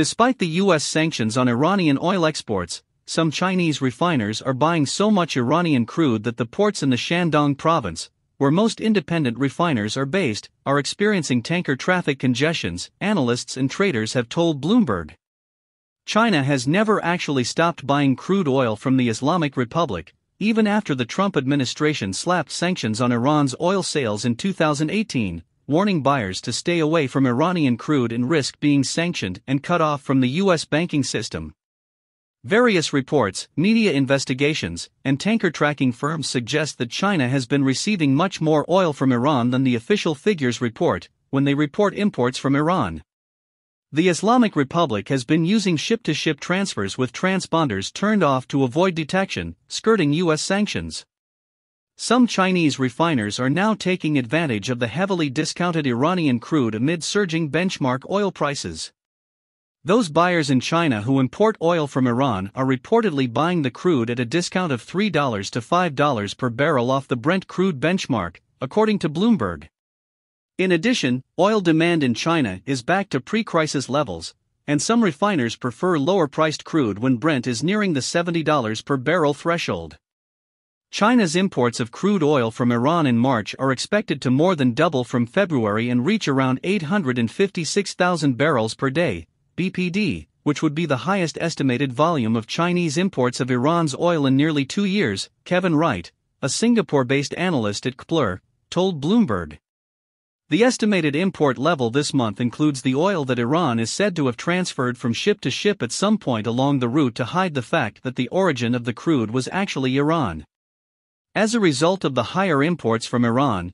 Despite the U.S. sanctions on Iranian oil exports, some Chinese refiners are buying so much Iranian crude that the ports in the Shandong province, where most independent refiners are based, are experiencing tanker traffic congestions, analysts and traders have told Bloomberg. China has never actually stopped buying crude oil from the Islamic Republic, even after the Trump administration slapped sanctions on Iran's oil sales in 2018, warning buyers to stay away from Iranian crude and risk being sanctioned and cut off from the U.S. banking system. Various reports, media investigations, and tanker tracking firms suggest that China has been receiving much more oil from Iran than the official figures report when they report imports from Iran. The Islamic Republic has been using ship to ship transfers with transponders turned off to avoid detection, skirting U.S. sanctions. Some Chinese refiners are now taking advantage of the heavily discounted Iranian crude amid surging benchmark oil prices. Those buyers in China who import oil from Iran are reportedly buying the crude at a discount of $3 to $5 per barrel off the Brent crude benchmark, according to Bloomberg. In addition, oil demand in China is back to pre crisis levels, and some refiners prefer lower priced crude when Brent is nearing the $70 per barrel threshold. China's imports of crude oil from Iran in March are expected to more than double from February and reach around 856,000 barrels per day, BPD, which would be the highest estimated volume of Chinese imports of Iran's oil in nearly two years, Kevin Wright, a Singapore based analyst at Kpler, told Bloomberg. The estimated import level this month includes the oil that Iran is said to have transferred from ship to ship at some point along the route to hide the fact that the origin of the crude was actually Iran. As a result of the higher imports from Iran,